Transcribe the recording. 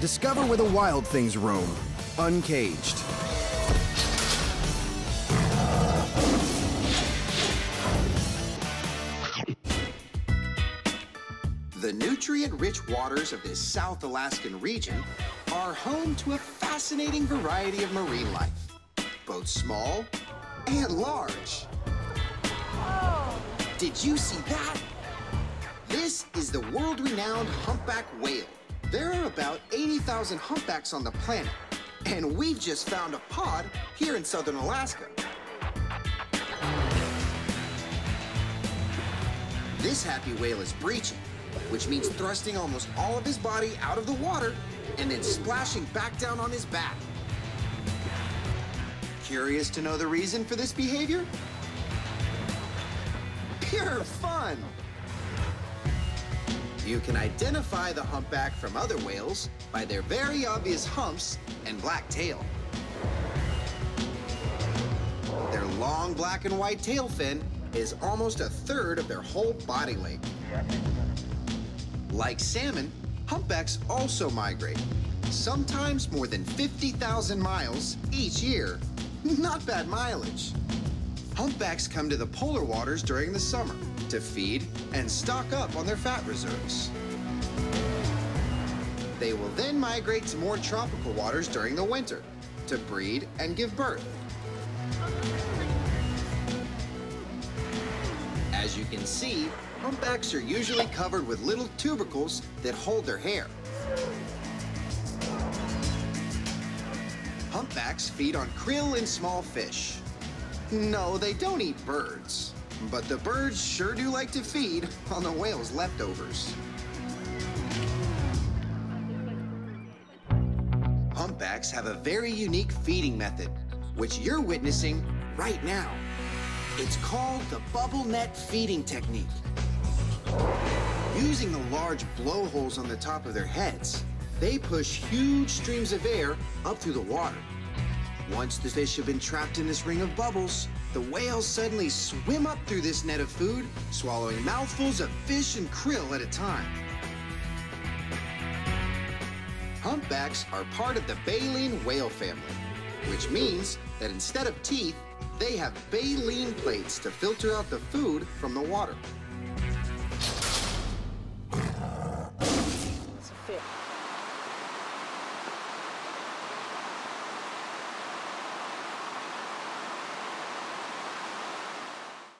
Discover where the wild things roam, uncaged. The nutrient-rich waters of this South Alaskan region are home to a fascinating variety of marine life, both small and large. Did you see that? This is the world-renowned humpback whale. There are about 80,000 humpbacks on the planet, and we've just found a pod here in southern Alaska. This happy whale is breaching, which means thrusting almost all of his body out of the water and then splashing back down on his back. Curious to know the reason for this behavior? Pure fun! You can identify the humpback from other whales by their very obvious humps and black tail. Their long black and white tail fin is almost a third of their whole body length. Like salmon, humpbacks also migrate, sometimes more than 50,000 miles each year. Not bad mileage. Humpbacks come to the polar waters during the summer to feed and stock up on their fat reserves. They will then migrate to more tropical waters during the winter to breed and give birth. As you can see, humpbacks are usually covered with little tubercles that hold their hair. Humpbacks feed on krill and small fish. No, they don't eat birds, but the birds sure do like to feed on the whale's leftovers. Humpbacks have a very unique feeding method, which you're witnessing right now. It's called the bubble net feeding technique. Using the large blowholes on the top of their heads, they push huge streams of air up through the water. Once the fish have been trapped in this ring of bubbles, the whales suddenly swim up through this net of food, swallowing mouthfuls of fish and krill at a time. Humpbacks are part of the baleen whale family, which means that instead of teeth, they have baleen plates to filter out the food from the water.